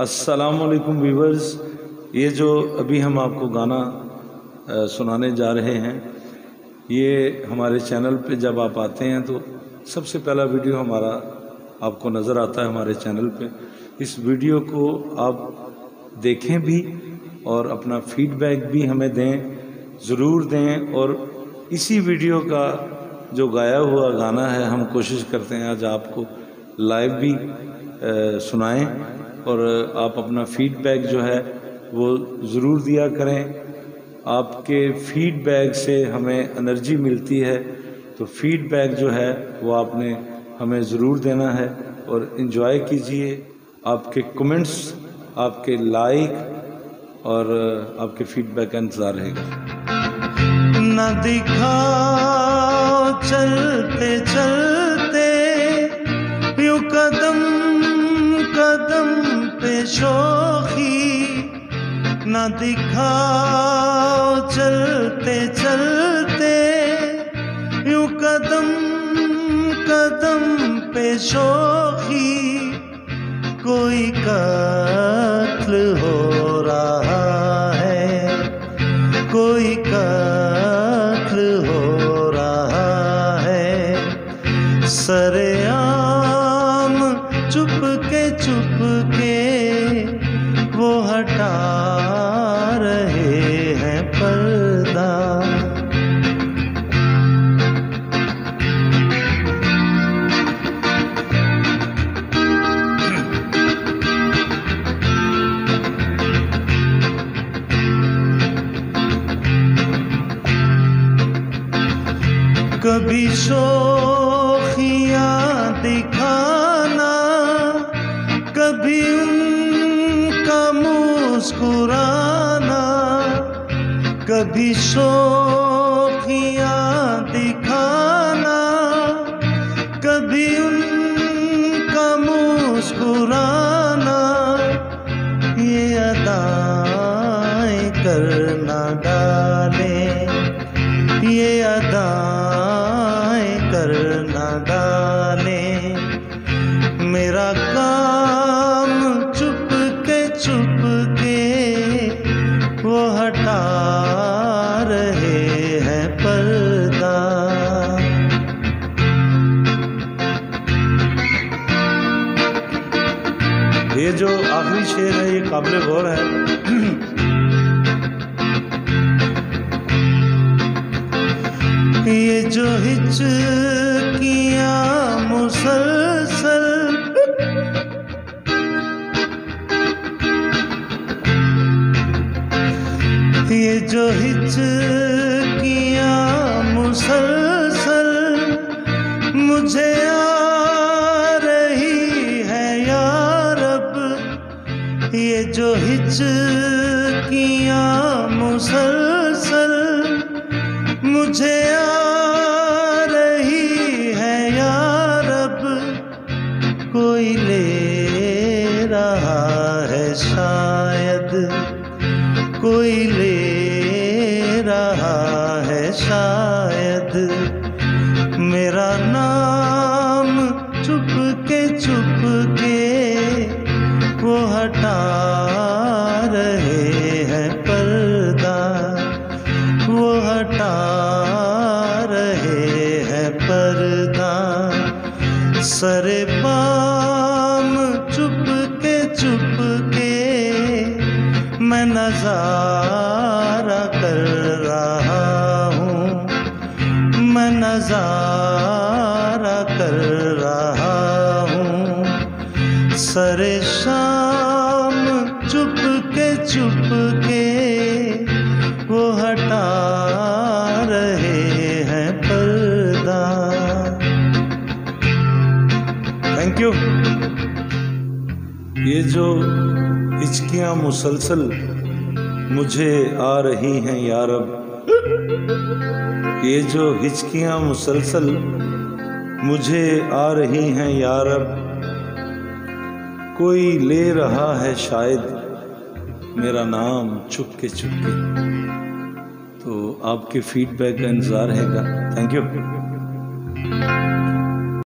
असलकुम वीवर्स ये जो अभी हम आपको गाना सुनाने जा रहे हैं, ये हमारे चैनल पे जब आप आते हैं तो सबसे पहला वीडियो हमारा आपको नज़र आता है हमारे चैनल पे। इस वीडियो को आप देखें भी और अपना फीडबैक भी हमें दें, ज़रूर दें और इसी वीडियो का जो गाया हुआ गाना है, हम कोशिश करते हैं आज आपको लाइव भी सुनाएँ। और आप अपना फीडबैक जो है, वो ज़रूर दिया करें। आपके फीडबैक से हमें एनर्जी मिलती है तो फीडबैक जो है, वो आपने हमें ज़रूर देना है। और इन्जॉय कीजिए। आपके कमेंट्स आपके लाइक और आपके फीडबैक का इंतज़ार रहेगा। न दिखा, चलते चलते शोखी न दिखा चलते चलते, यू कदम कदम पे शोखी कोई कत्ल हो रहा है, कोई कत्ल हो रहा है। सरेआम चुप के चुप के हटा रहे हैं पर्दा। कभी शोखियाँ दिखाना मुस्कुराना, कभी शोखियाँ दिखाना, कभी उनका मुस्कुराना, ये अदाएँ करना डाले, ये अदाएँ करना डाले, मेरा काम आखिरी शेर है, ये काबिल गौर है। ये जो हिचकियाँ मुसलसल, ये जो हिचकियाँ मुसलसल, मुझे ये जो हिचकियाँ मुसलसल मुझे आ रही है यार अब कोई ले रहा है शायद, कोई ले रहा है शायद। मेरा नाम चुप के चुप के वो हटा रहे हैं पर्दा। वो हटा रहे हैं पर्दा। सरे पाम चुप के चुप के मैं नज़ारा कर रहा हूँ। मैं नज़ारा कर रहा हूँ। सरे शाम के चुप के वो हटा रहे हैं पर्दा। थैंक यू ये जो हिचकियाँ मुसलसल मुझे आ रही हैं यार अब ये जो हिचकियाँ मुसलसल मुझे आ रही हैं यार अब कोई ले रहा है शायद मेरा नाम चुपके चुपके तो आपके फीडबैक का इंतज़ार है थैंक यू